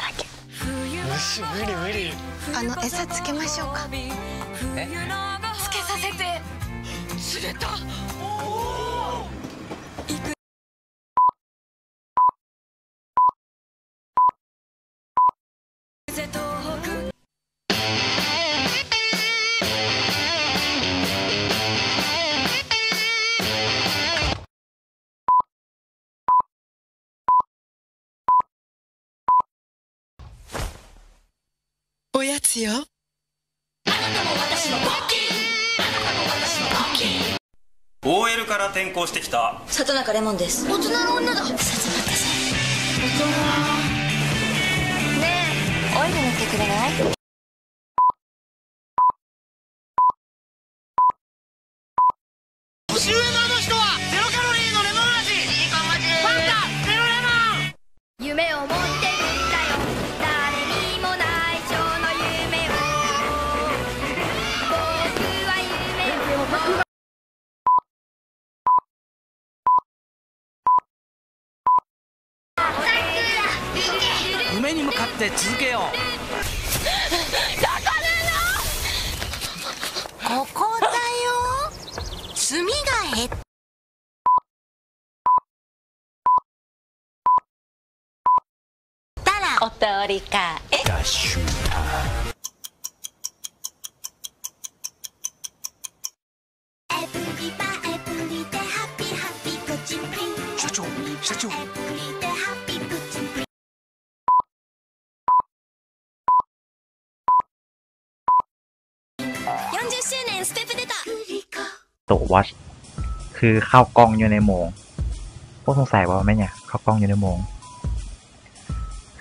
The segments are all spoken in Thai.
らけ？冬の虫無理無理。あの餌つけましょうか。冬のつけさせて。釣れたおやつよ OL から転校してきた。里中レモンです。大人の女だ。ねえオイル塗ってくれない？って続けようここだよ炭が減ったらお通りかえ社長社長 โตวัชคือข้าวกล้องอยู่ในโมงพวกสงสัยว่าแม่เนี่ยข้าวกล้องอยู่ในโมง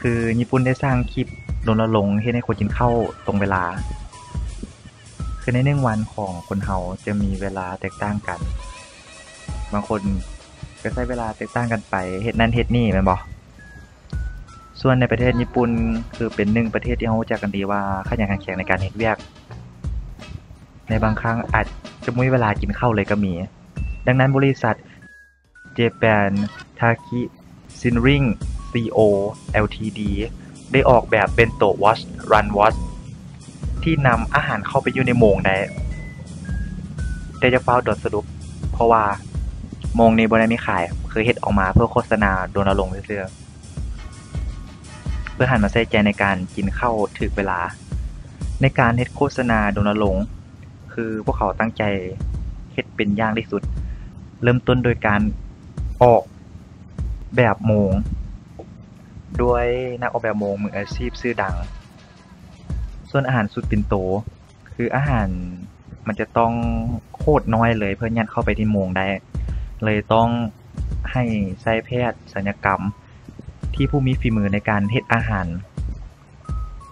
คือญี่ปุ่นได้สร้างคลิปรณรงค์ให้ในคนกินข้าวตรงเวลา คือในหนึ่งวันของคนเฮาจะมีเวลาแตกต่างกัน บางคนก็ใช้เวลาแตกต่างกันไปเฮ็ดนั่นเฮ็ดนี่แม่นบ่ส่วนในประเทศญี่ปุ่นคือเป็นหนึ่งประเทศที่เรารู้จักกันดีว่าขยันขันแข็งในการเฮ็ดเวียก ในบางครั้งอาจจะไม่เวลากินข้าวเลยก็มี ดังนั้นบริษัท Japan Taki Sinring Co Ltd ได้ออกแบบเป็นโต Watch Run Watch ที่นำอาหารเข้าไปอยู่ในโมงได้แต่จะเฝ้าดดสรุป เพราะว่าโมงในบริษัทมีขาย คือเฮ็ดออกมาเพื่อโฆษณาโดนลงเสื้อๆเพื่อหันมาใส่ใจในการกินข้าวถึกเวลา ในการเฮ็ดโฆษณาโดนลง คือพวกเขาตั้งใจเฮ็ดเป็นอย่างที่สุด เริ่มต้นโดยการออกแบบโมง ด้วยนักออกแบบโมงมืออาชีพชื่อดัง ส่วนอาหารสุดปินโต คืออาหารมันจะต้องโคตรน้อยเลยเพื่อยัดเข้าไปที่โมงได้ เลยต้องให้ใช้แพทย์ศัลยกรรม ที่ผู้มีฝีมือในการเฮ็ดอาหาร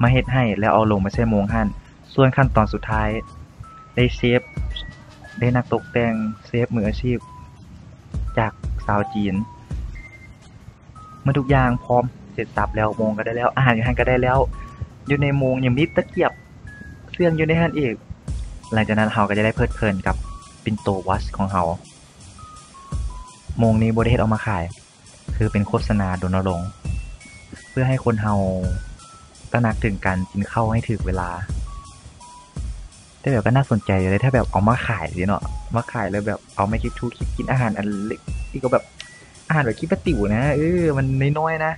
มาเฮ็ดให้แล้วเอาลงมาใช้โมงหั่นส่วนขั้นตอนสุดท้าย ได้เชฟได้นักตกแต่งเชฟมืออาชีพ จากสาวจีนเมื่อทุกอย่างพร้อมเสร็จสับแล้วมงก็ได้แล้วอาหารอยู่หันก็ได้แล้ว อยู่ในมงยังมีตะเกียบเสื่องอยู่ในหันอีก หลังจากนั้นเราก็จะได้เพลิดเพลินกับปินโตวัชของเรามงนี้บริเฮ็ดเออกมาขาย คือเป็นโฆษณาโดนรงเพื่อให้คนเฮาตระหนักถึงการกินข้าวให้ถึกเวลา แต่แบบก็น่าสนใจเลยถ้าแบบเอามาขายสิเนาะมาขายแล้วแบบเอาไม่คิดทูคิดกินอาหารอันเล็กที่ก็แบบอาหารแบบคิดปะติ๋วนะเออมันน้อยๆนะ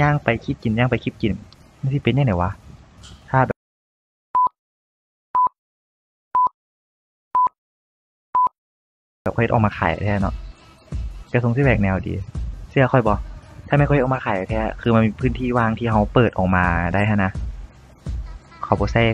ย่างไปคิดกินย่างไปคิดกินมันสิเป็นยังไงวะถ้าแบบแบบค่อยเอามาขายแท้เนาะกระทรงที่แบกแนวดี เสื้อค่อยบอกถ้าไม่ค่อยเอามาขายแท้คือมันมีพื้นที่ว่างที่เขาเปิดออกมาได้ฮะนะขาโบแซ่